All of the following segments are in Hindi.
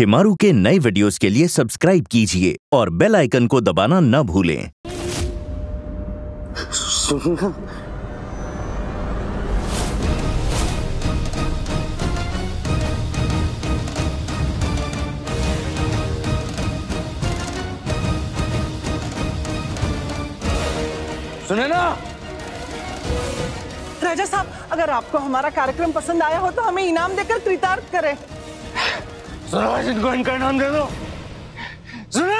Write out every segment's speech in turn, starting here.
शिमारू के नए वीडियोस के लिए सब्सक्राइब कीजिए और बेल आइकन को दबाना न भूलें। सुने ना? राजा साहब अगर आपको हमारा कार्यक्रम पसंद आया हो तो हमें इनाम देकर कृतार्थ करें। सुनो इनको इनका नाम दे दो। सुने!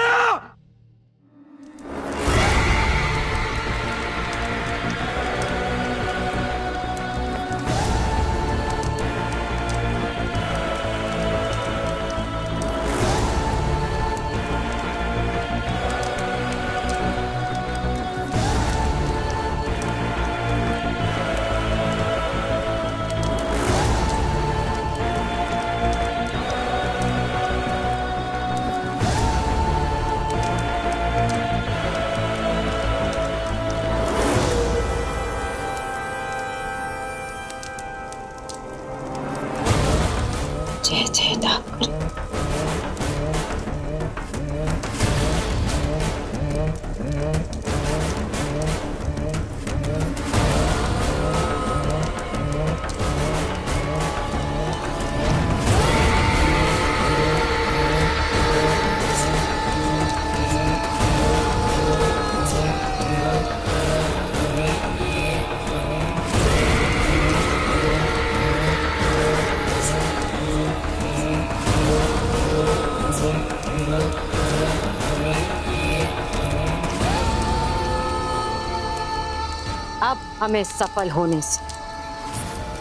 हमें सफल होने से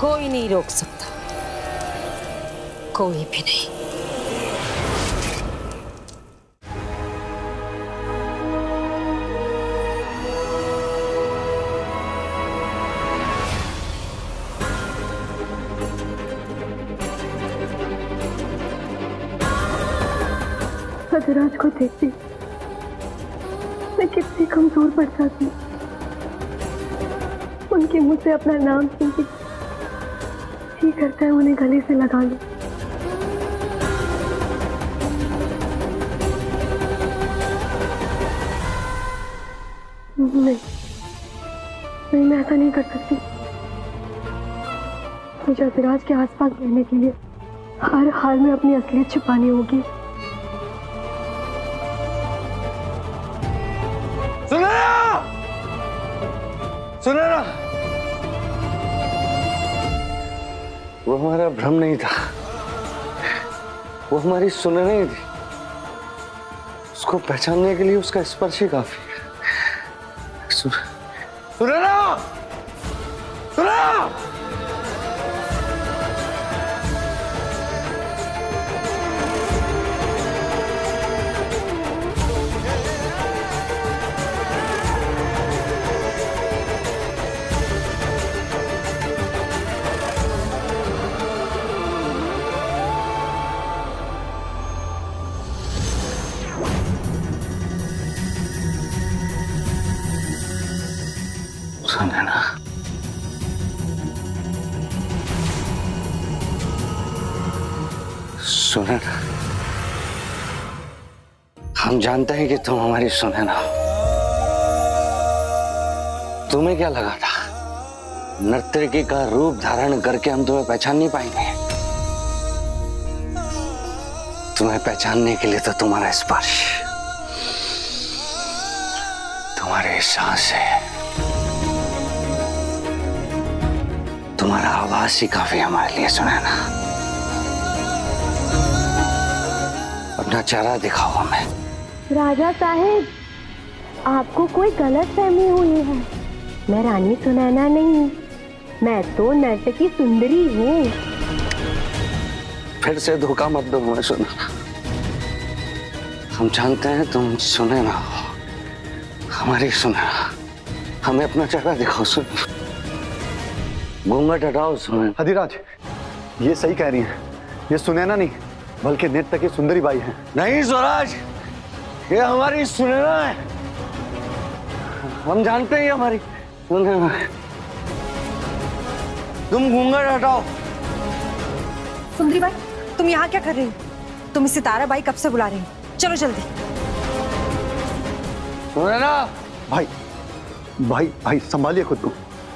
कोई नहीं रोक सकता। कोई भी नहीं। को देखती, मैं कितनी कमज़ोर पड़ जाती। हूँ उनके मुँह से अपना नाम सुन के जी करता है, उन्हें गले से लगा लूँ। नहीं नहीं, मैं ऐसा नहीं कर सकती। मुझे अजराज के आसपास रहने के लिए हर हाल में अपनी असलियत छुपानी होगी। सुने ना! वो हमारा भ्रम नहीं था। वो हमारी सुन नहीं थी। उसको पहचानने के लिए उसका स्पर्श ही काफ़ी है। सुन सुने! सुने ना हम जानते हैं कि तुम हमारी सुने ना हो। तुम्हें क्या लगा था? नर्तकी का रूप धारण करके हम तुम्हें पहचान नहीं पाएँगे। तुम्हें पहचानने के लिए तो तुम्हारा स्पर्श, तुम्हारे सांस है। तुम्हारा आवाज़ ही काफ़ी हमारे लिए सुना अपना चेहरा दिखाओ हमें। राजा साहेब आपको कोई गलत फहमी हुई है। मैं रानी सुनैना नहीं मैं तो नर्तकी सुंदरी हूँ। फिर से धोखा मत दो हमें सुना हम जानते हैं तुम सुने ना हो। हमारी सुना हमें अपना चेहरा दिखाओ सुन। घूंघट हटाओ सुने अधिराज ये सही कह रही हैं। ये सुनैना नहीं बल्कि नृत्य की सुंदरी बाई है। नहीं स्वराज ये हमारी सुनैना है। हम जानते हैं हमारी सुनैना तुम घूंघट हटाओ। सुंदरी बाई तुम यहाँ क्या कर रही हो? तुम इस सितारा बाई कब से बुला रही हो? चलो जल्दी। सुनैना भाई भाई भाई संभालिए खुद को।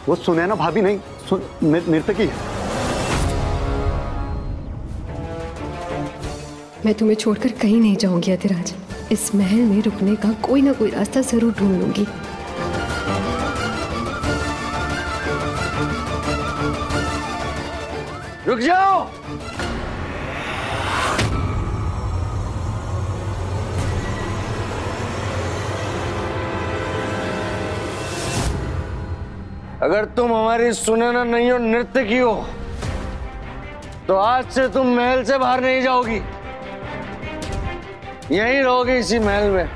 वो सुनैना भाभी नहीं सुन नर्तकी है। मैं तुम्हें छोड़कर कहीं नहीं जाऊँगी अधिराज इस महल में रुकने का कोई ना कोई रास्ता ज़रूर ढूंढ लूँगी। रुक जाओ। अगर तुम हमारी सुनैना नहीं हो, नृत्य की हो तो आज से तुम महल से बाहर नहीं जाओगी। यहीं रहोगी इसी महल में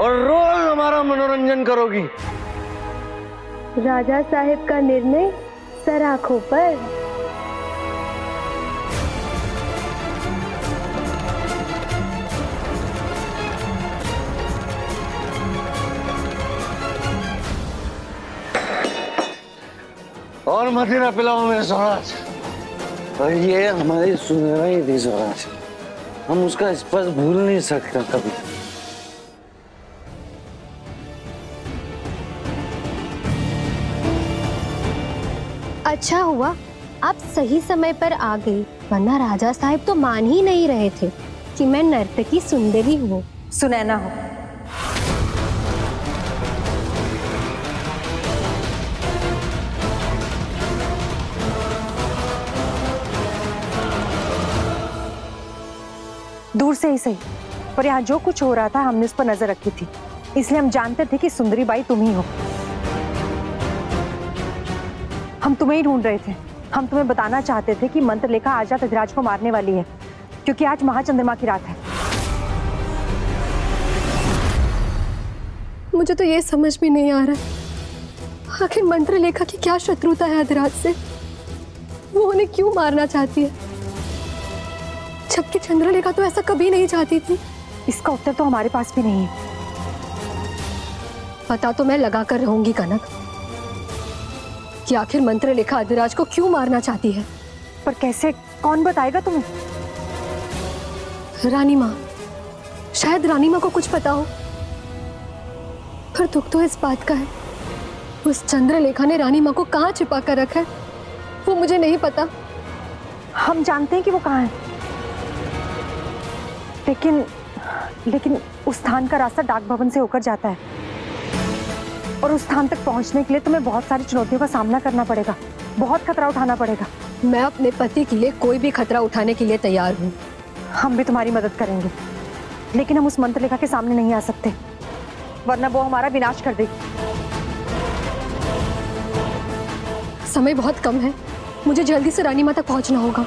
और रोज हमारा मनोरंजन करोगी। राजा साहेब का निर्णय सर आँखों पर। और मदिरा पिलाओ मेरे स्वराज। और ये हमारी सुनहरा ही थी स्वराज। हम उसका स्पर्श भूल नहीं सकते कभी। अच्छा हुआ आप सही समय पर आ गई वरना राजा साहब तो मान ही नहीं रहे थे कि मैं नर्तकी सुंदरी हूँ। सुनैना हो। दूर से ही सही। पर यहाँ जो कुछ हो रहा था, हमने उस पर नज़र रखी थी। इसलिए हम जानते थे कि सुंदरी बाई तुम ही हो। हम तुम्हें ही ढूंढ रहे थे। हम तुम्हें बताना चाहते थे कि मंत्र लेखा आज रात अधिराज को मारने वाली है, क्योंकि आज महाचंद्रमा की रात है। मुझे तो ये समझ में नहीं आ रहा आखिर मंत्र लेखा की क्या शत्रुता है अधिराज से? वो उन्हें क्यों मारना चाहती है? जबकि चंद्रलेखा तो ऐसा कभी नहीं चाहती थी। इसका उत्तर तो हमारे पास भी नहीं है। पता तो मैं लगा कर रहूँगी कनक कि आखिर मंत्र लेखा अधिराज को क्यों मारना चाहती है? पर कैसे? कौन बताएगा तुम्हें? रानी माँ शायद रानी माँ को कुछ पता हो। पर दुख तो इस बात का है उस चंद्रलेखा ने रानी माँ को कहाँ छिपा कर रखा है? वो मुझे नहीं पता। हम जानते हैं कि वो कहाँ है। लेकिन लेकिन उस स्थान का रास्ता डाक भवन से होकर जाता है। और उस स्थान तक पहुँचने के लिए तुम्हें बहुत सारी चुनौतियों का सामना करना पड़ेगा। बहुत खतरा उठाना पड़ेगा। मैं अपने पति के लिए कोई भी खतरा उठाने के लिए तैयार हूँ। हम भी तुम्हारी मदद करेंगे। लेकिन हम उस मंत्र लेखा के सामने नहीं आ सकते। वरना वो हमारा विनाश कर देगी। समय बहुत कम है। मुझे जल्दी से रानी माँ तक पहुँचना होगा।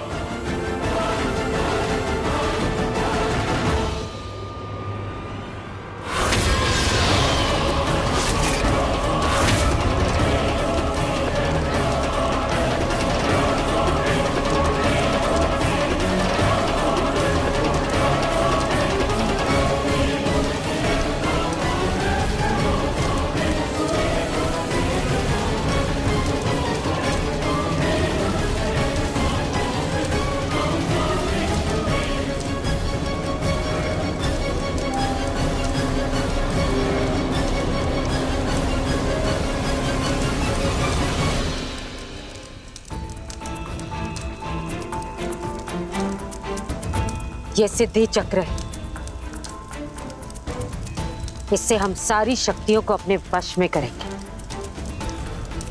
ये सिद्धि चक्र है। इससे हम सारी शक्तियों को अपने वश में करेंगे।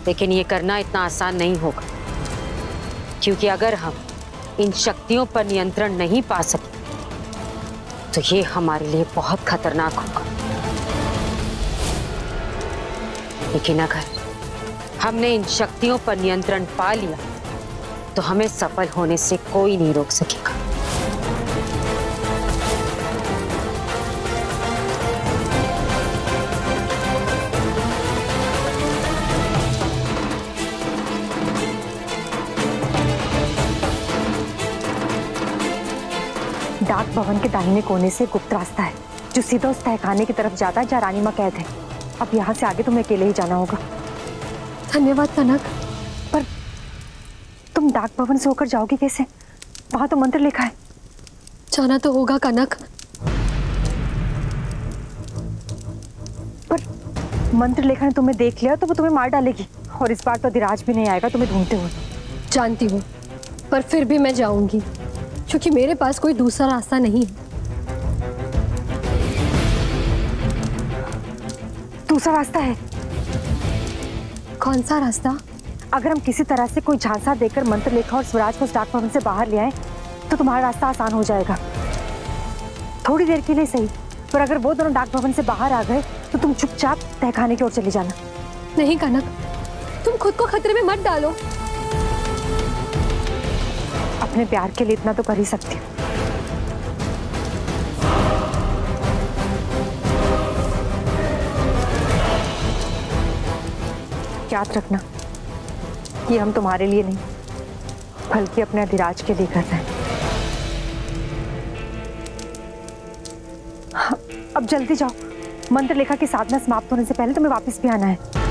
लेकिन ये करना इतना आसान नहीं होगा। क्योंकि अगर हम इन शक्तियों पर नियंत्रण नहीं पा सके तो ये हमारे लिए बहुत खतरनाक होगा। लेकिन अगर हमने इन शक्तियों पर नियंत्रण पा लिया तो हमें सफल होने से कोई नहीं रोक सकेगा। भवन के दाहिने कोने से गुप्त रास्ता है जो सीधा उस तहखाने की तरफ़ जाता है जहाँ रानी माँ कैद है। अब यहाँ से आगे तुम्हें अकेले ही जाना होगा। धन्यवाद कनक। पर तुम डाक भवन से होकर जाओगी कैसे? वहाँ तो मंत्र लिखा है। जाना तो होगा कनक। पर मंत्र लेखा ने तुम्हें देख लिया तो वो तुम्हें मार डालेगी और इस बार तो अधिराज भी नहीं आएगा तुम्हें ढूंढते हुए। जानती हूँ पर फिर भी मैं जाऊँगी। क्योंकि मेरे पास कोई दूसरा रास्ता नहीं है। दूसरा रास्ता है। कौन सा रास्ता? अगर हम किसी तरह से कोई झांसा देकर मंत्र लेखा और स्वराज को डाक भवन से बाहर ले आए तो तुम्हारा रास्ता आसान हो जाएगा। थोड़ी देर के लिए सही पर अगर वो दोनों डाक भवन से बाहर आ गए तो तुम चुपचाप तहखाने की ओर चले जाना। नहीं कनक। तुम खुद को खतरे में मत डालो। अपने प्यार के लिए इतना तो कर ही सकती हूँ। याद रखना ये हम तुम्हारे लिए नहीं बल्कि अपने अधिराज के लिए कर रहे हैं। हाँ, अब जल्दी जाओ। मंत्र लेखा की साधना समाप्त होने से पहले तुम्हें वापस भी आना है।